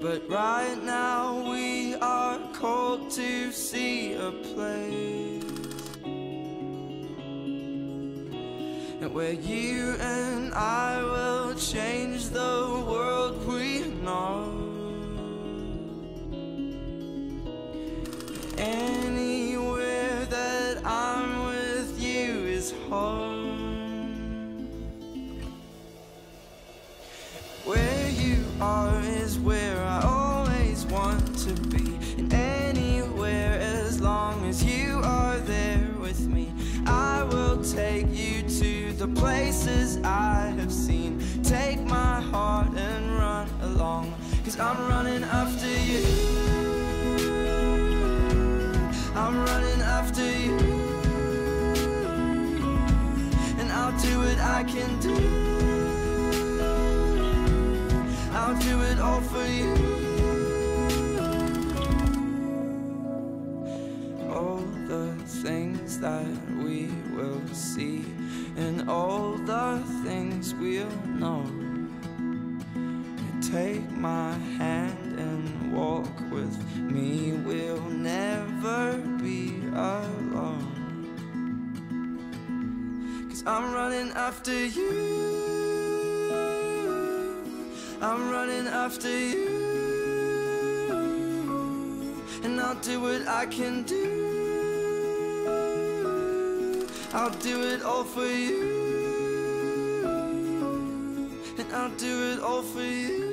But right now we are called to see a place And Where you and I will change the world we know. Anywhere that I'm with you is home. Where you are take you to the places I have seen. Take my heart and run along Cause I'm running after you. I'm running after you. And I'll do what I can do. I'll do it all for you that we will see And all the things we'll know. Take my hand and walk with me. We'll never be alone. Cause I'm running after you. I'm running after you. And I'll do what I can do I'll do it all for you. And I'll do it all for you